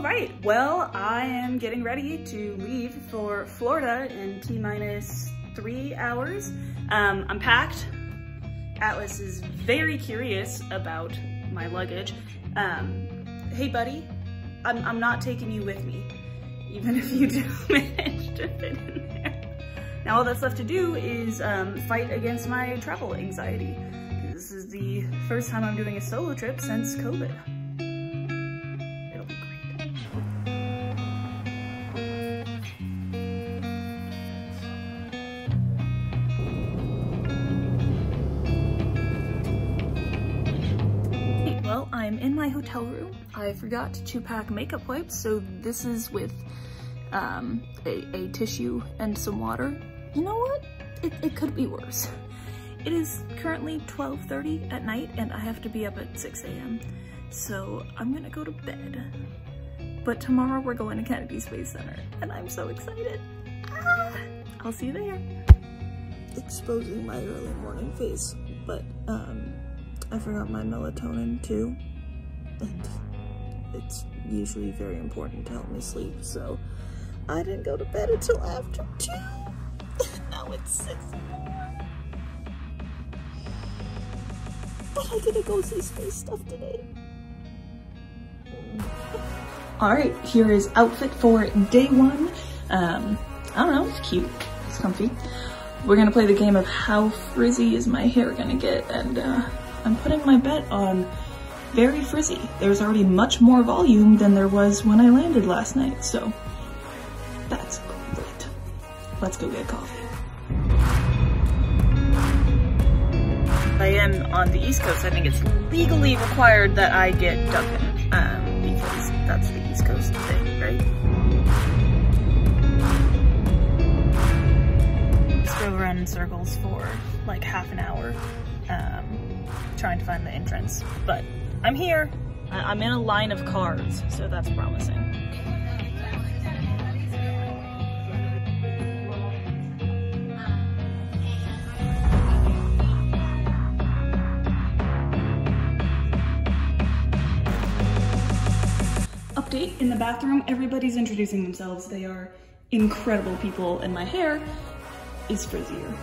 All right, well, I am getting ready to leave for Florida in T-minus three hours. Um, I'm packed. Atlas is very curious about my luggage. Um, hey buddy, I'm, I'm not taking you with me, even if you do manage to fit in there. Now all that's left to do is um, fight against my travel anxiety. This is the first time I'm doing a solo trip since COVID. Hotel room. I forgot to pack makeup wipes, so this is with um, a, a tissue and some water. You know what? It, it could be worse. It is currently 12.30 at night and I have to be up at 6 a.m. So I'm gonna go to bed. But tomorrow we're going to Kennedy Space Center and I'm so excited. Ah, I'll see you there. Exposing my early morning face, but um, I forgot my melatonin too. It's usually very important to help me sleep, so I didn't go to bed until after two. now it's six in the morning. But I get to go see space stuff today. All right, here is outfit for day one. Um, I don't know, it's cute, it's comfy. We're gonna play the game of how frizzy is my hair gonna get, and uh, I'm putting my bet on very frizzy. There's already much more volume than there was when I landed last night, so that's great. Let's go get coffee. I am on the East Coast. I think it's legally required that I get Dunkin', um, because that's the East Coast thing, right? Drove around in circles for like half an hour, um, trying to find the entrance. But I'm here. I'm in a line of cars, so that's promising. Update in the bathroom, everybody's introducing themselves. They are incredible people, and my hair is frizzier.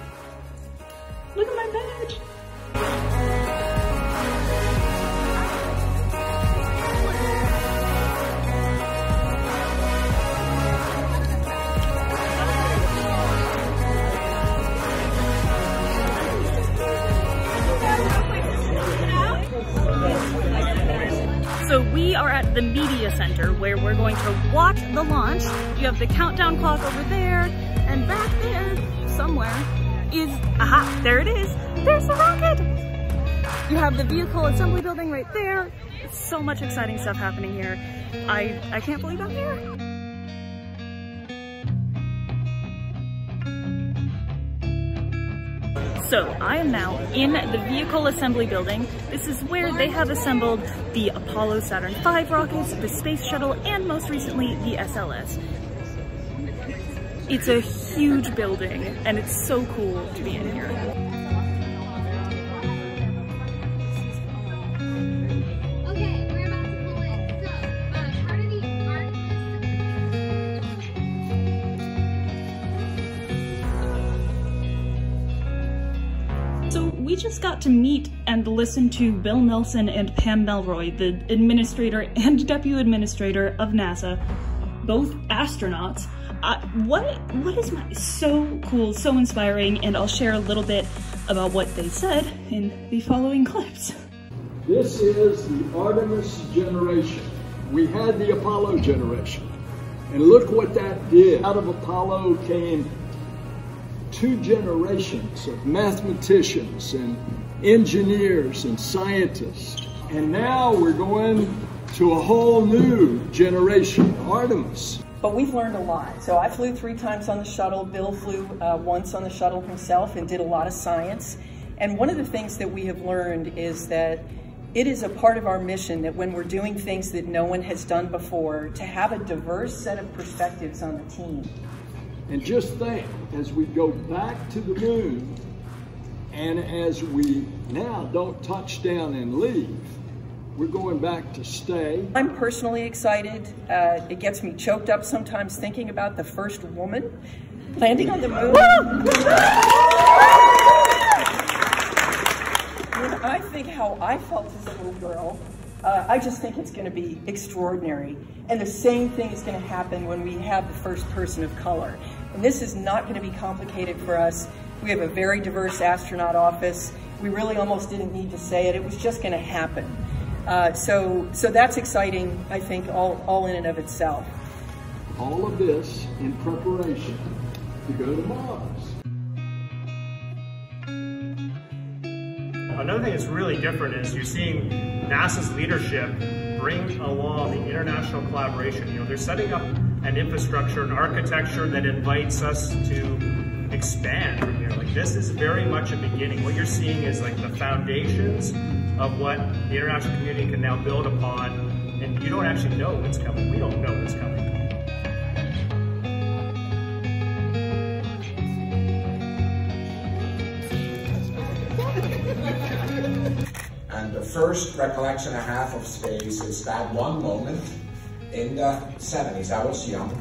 So we are at the media center where we're going to watch the launch. You have the countdown clock over there and back there somewhere is, aha, there it is. There's the rocket. You have the vehicle assembly building right there. So much exciting stuff happening here. I, I can't believe I'm here. So I am now in the vehicle assembly building. This is where they have assembled the Apollo Saturn V rockets, the Space Shuttle, and most recently the SLS. It's a huge building and it's so cool to be in here. Just got to meet and listen to Bill Nelson and Pam Melroy, the administrator and deputy administrator of NASA, both astronauts. Uh, what what is my so cool, so inspiring, and I'll share a little bit about what they said in the following clips. This is the Artemis generation. We had the Apollo generation. And look what that did. Out of Apollo came two generations of mathematicians and engineers and scientists. And now we're going to a whole new generation, Artemis. But we've learned a lot. So I flew three times on the shuttle. Bill flew uh, once on the shuttle himself and did a lot of science. And one of the things that we have learned is that it is a part of our mission that when we're doing things that no one has done before, to have a diverse set of perspectives on the team. And just think, as we go back to the moon, and as we now don't touch down and leave, We're going back to stay. I'm personally excited. Uh, it gets me choked up sometimes thinking about the first woman landing on the moon. when I think how I felt as a little girl, uh, I just think it's going to be extraordinary. And the same thing is going to happen when we have the first person of color. And this is not going to be complicated for us. We have a very diverse astronaut office. We really almost didn't need to say it. It was just going to happen. Uh, so, so that's exciting, I think, all, all in and of itself. All of this in preparation to go to Mars. Another thing that's really different is you're seeing NASA's leadership bring along the international collaboration. You know, they're setting up an infrastructure, an architecture that invites us to expand from here. Like this is very much a beginning. What you're seeing is like the foundations of what the international community can now build upon. And you don't actually know what's coming. We don't know what's coming. First recollection I have of space is that one moment in the 70s. I was young.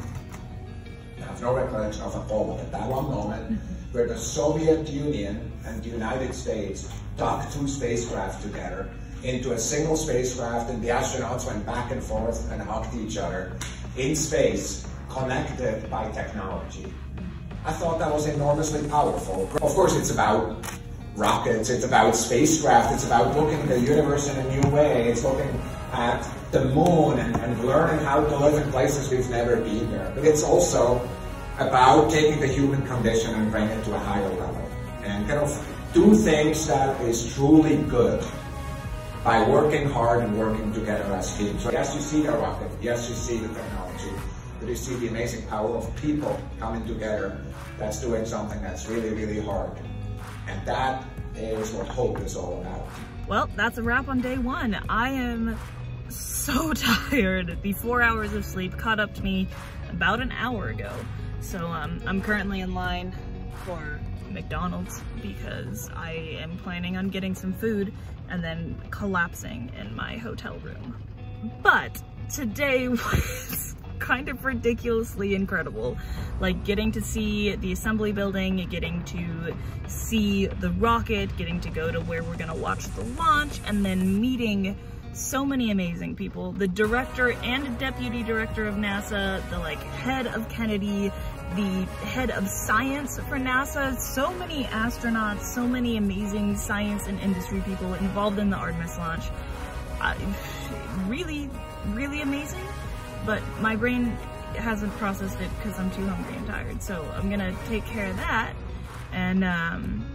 I have no recollection of at all it. That one moment mm-hmm. where the Soviet Union and the United States docked two spacecraft together into a single spacecraft and the astronauts went back and forth and hugged each other in space, connected by technology. I thought that was enormously powerful. Of course, it's about rockets, it's about spacecraft, it's about looking at the universe in a new way, it's looking at the moon and, and learning how to live in places we've never been there. But it's also about taking the human condition and bringing it to a higher level and kind of do things that is truly good by working hard and working together as teams. So yes, you see the rocket, yes, you see the technology, but you see the amazing power of people coming together that's doing something that's really, really hard. And that is what hope is all about. Well, that's a wrap on day one. I am so tired. The four hours of sleep caught up to me about an hour ago. So um, I'm currently in line for McDonald's because I am planning on getting some food and then collapsing in my hotel room. But today was kind of ridiculously incredible. Like getting to see the assembly building, getting to see the rocket, getting to go to where we're gonna watch the launch, and then meeting so many amazing people. The director and deputy director of NASA, the like head of Kennedy, the head of science for NASA, so many astronauts, so many amazing science and industry people involved in the Artemis launch. Uh, really, really amazing, but my brain hasn't processed it because I'm too hungry and tired. So I'm gonna take care of that. And, um,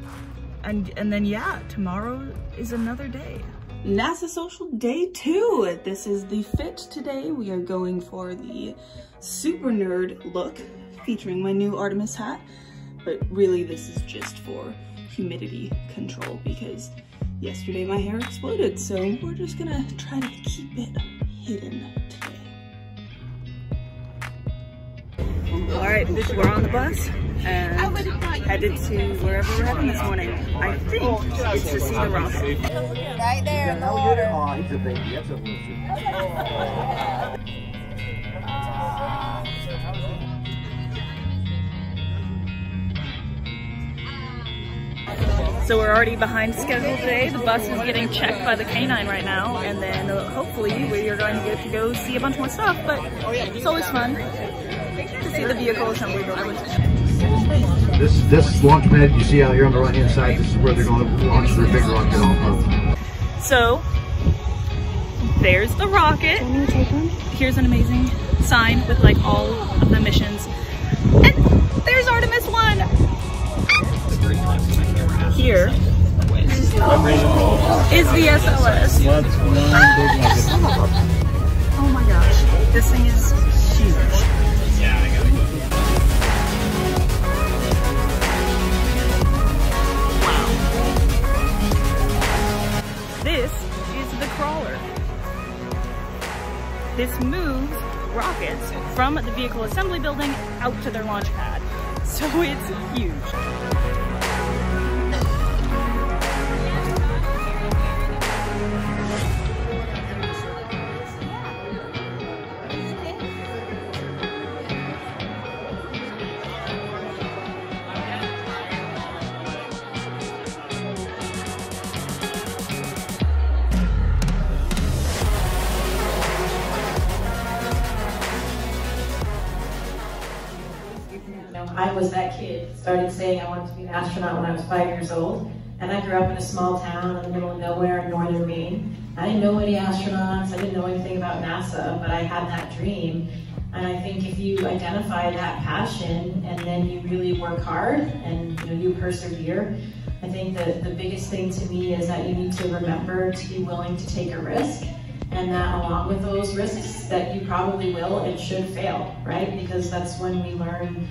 and, and then yeah, tomorrow is another day. NASA Social Day 2. This is the fit today. We are going for the super nerd look featuring my new Artemis hat. But really this is just for humidity control because yesterday my hair exploded. So we're just gonna try to keep it hidden today. All right, we're on the bus and headed to wherever we're heading this morning. I think it's to see the rocket. Right there Oh, in the water. So we're already behind schedule today. The bus is getting checked by the canine right now, and then uh, hopefully we are going to get to go see a bunch more stuff. But it's always fun to see the vehicle assembly building. This this launch pad you see out here on the right hand side, this is where they're going to launch their big rocket off of. So there's the rocket. Here's an amazing sign with like all of the missions. And there's Artemis 1. Here is the SLS. Oh my gosh, this thing is the vehicle assembly building out to their launch pad. So it's huge. Was that kid. Started saying I wanted to be an astronaut when I was five years old. And I grew up in a small town in the middle of nowhere in northern Maine. I didn't know any astronauts, I didn't know anything about NASA, but I had that dream. And I think if you identify that passion and then you really work hard and you, know, you persevere, I think that the biggest thing to me is that you need to remember to be willing to take a risk and that along with those risks that you probably will and should fail, right? Because that's when we learn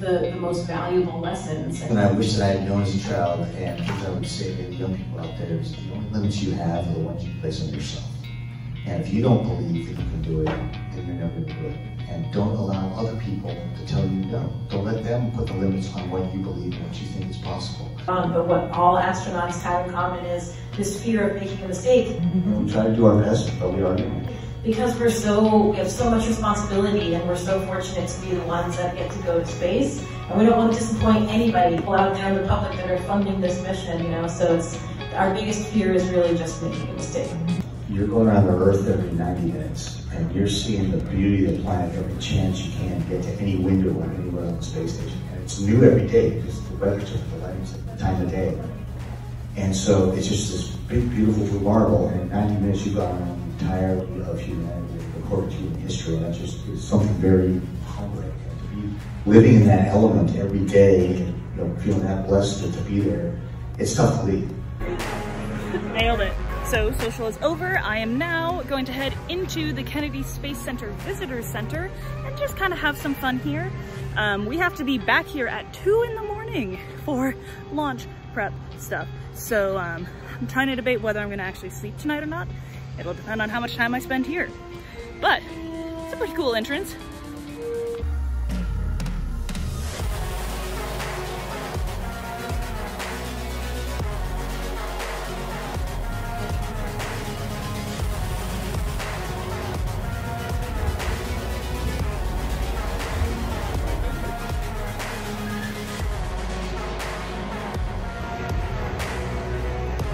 the, the most valuable lessons. And I wish that I had known as a child, and I would say to young people out there, is the only limits you have are the ones you place on yourself. And if you don't believe that you can do it, then you're never going to do it. And don't allow other people to tell you no. Don't let them put the limits on what you believe and what you think is possible. Um, but what all astronauts have in common is this fear of making a mistake. We try to do our best, but we are doing it. Because we're so, we have so much responsibility and we're so fortunate to be the ones that get to go to space. And we don't want to disappoint anybody out there in the public that are funding this mission, you know, so it's, our biggest fear is really just making a mistake. You're going around the Earth every 90 minutes, and you're seeing the beauty of the planet every chance you can get to any window or anywhere on the space station. And it's new every day because the weather's just the lighting, the time of day. And so it's just this big, beautiful marvel, and in 90 minutes you've got around the entire of humanity, recorded human history, and that's just something very humbling. And to be living in that element every day, and, you know, feeling that blessed to, to be there, it's tough to leave. Nailed it. So social is over. I am now going to head into the Kennedy Space Center Visitors Center and just kind of have some fun here. Um, we have to be back here at two in the morning for launch prep stuff. So um, I'm trying to debate whether I'm gonna actually sleep tonight or not. It'll depend on how much time I spend here. But it's a pretty cool entrance.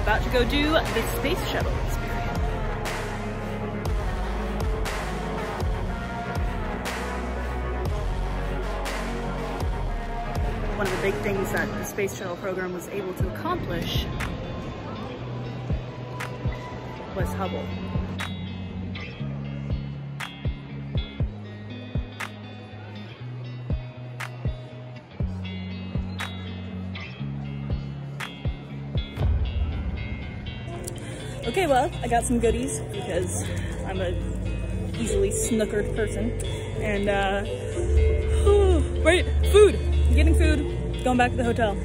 About to go do the space shuttle big things that the space shuttle program was able to accomplish was Hubble. Okay, well, I got some goodies because I'm a easily snookered person. And, uh, wait, food! I'm getting food, going back to the hotel.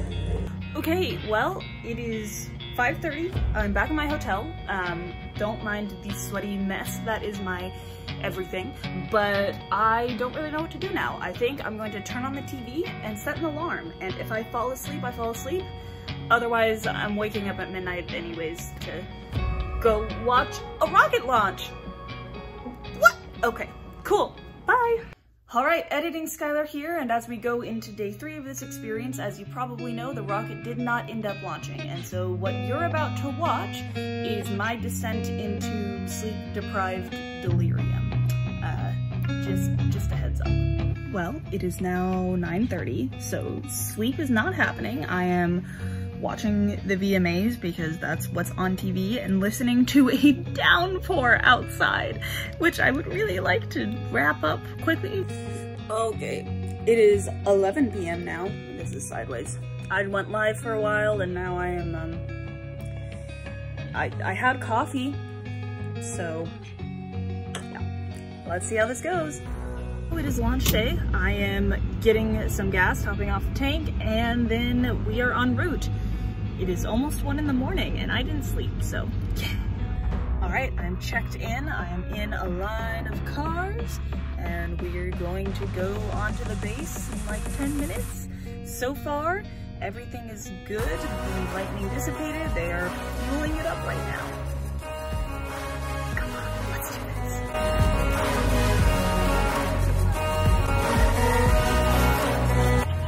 Okay, well, it is 5.30. I'm back in my hotel. Um, don't mind the sweaty mess that is my everything, but I don't really know what to do now. I think I'm going to turn on the TV and set an alarm, and if I fall asleep, I fall asleep. Otherwise, I'm waking up at midnight anyways to go watch a rocket launch. What? Okay, cool. Bye. All right, editing Skylar here, and as we go into day three of this experience, as you probably know, the rocket did not end up launching, and so what you're about to watch is my descent into sleep-deprived delirium. Uh, just, just a heads up. Well, it is now 9.30, so sleep is not happening. I am watching the VMAs because that's what's on TV and listening to a downpour outside, which I would really like to wrap up quickly. Okay, it is 11 p.m. now. This is sideways. I went live for a while and now I am, um, I, I had coffee, so yeah, let's see how this goes. It is launch day. I am getting some gas, topping off the tank, and then we are en route. It is almost one in the morning and I didn't sleep, so yeah. All right, I'm checked in. I am in a line of cars and we're going to go onto the base in like 10 minutes. So far, everything is good. The lightning dissipated. They are fueling it up right now.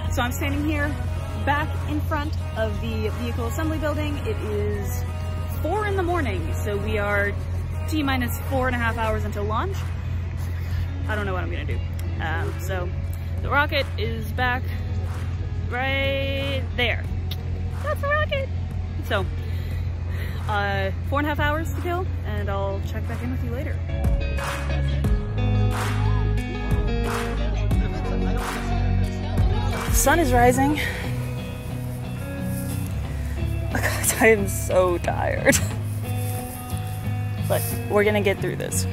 On. So I'm standing here back in front of the vehicle assembly building. It is four in the morning, so we are T minus four and a half hours until launch. I don't know what I'm gonna do. Um, so the rocket is back right there. That's the rocket. So, uh, four and a half hours to kill, and I'll check back in with you later. The sun is rising. I am so tired. But we're gonna get through this.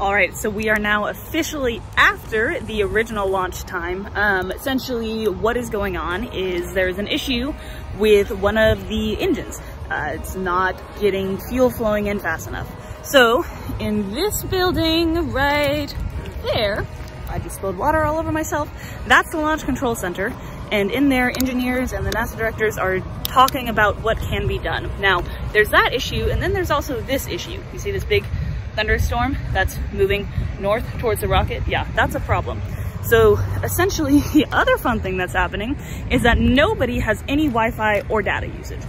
All right, so we are now officially after the original launch time. Um, essentially, what is going on is there's an issue with one of the engines. Uh, it's not getting fuel flowing in fast enough. So in this building right there, I just spilled water all over myself. That's the launch control center. And in there, engineers and the NASA directors are talking about what can be done. Now, there's that issue, and then there's also this issue. You see this big thunderstorm that's moving north towards the rocket, yeah, that's a problem. So essentially the other fun thing that's happening is that nobody has any Wi-Fi or data usage.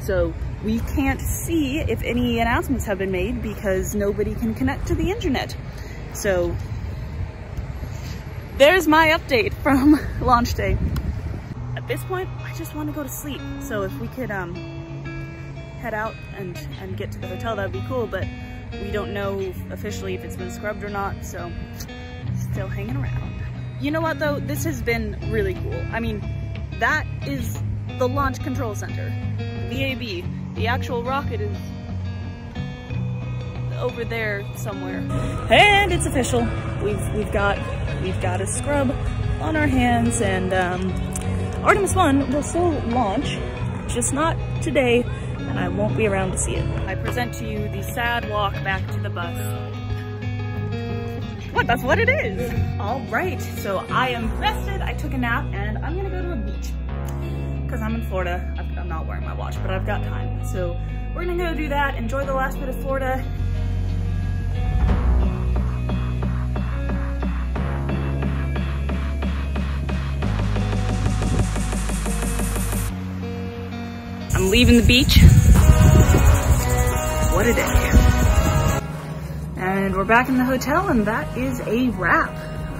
So we can't see if any announcements have been made because nobody can connect to the internet. So there's my update from launch day. At this point, I just want to go to sleep. So if we could um, head out and, and get to the hotel, that would be cool. But we don't know officially if it's been scrubbed or not, so still hanging around. You know what though? This has been really cool. I mean, that is the launch control center. VAB. The actual rocket is over there somewhere. And it's official. We've we've got we've got a scrub on our hands and um, Artemis 1 will still launch, just not today, and I won't be around to see it. I present to you the sad walk back to the bus. What, that's what it is. All right, so I am rested, I took a nap, and I'm gonna go to a beach. Because I'm in Florida, I'm not wearing my watch, but I've got time. So we're gonna go do that, enjoy the last bit of Florida, I'm leaving the beach. What a day. And we're back in the hotel and that is a wrap.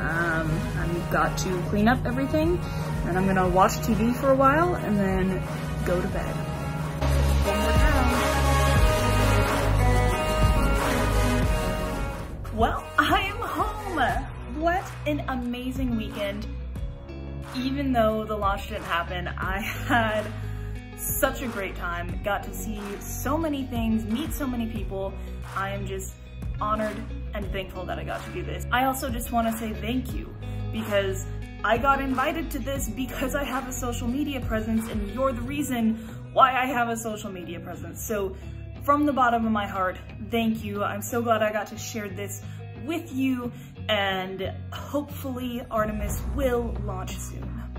Um, I've got to clean up everything and I'm gonna watch TV for a while and then go to bed. Well, I am home. What an amazing weekend. Even though the launch didn't happen, I had such a great time. Got to see so many things, meet so many people. I am just honored and thankful that I got to do this. I also just want to say thank you because I got invited to this because I have a social media presence and you're the reason why I have a social media presence. So from the bottom of my heart, thank you. I'm so glad I got to share this with you and hopefully Artemis will launch soon.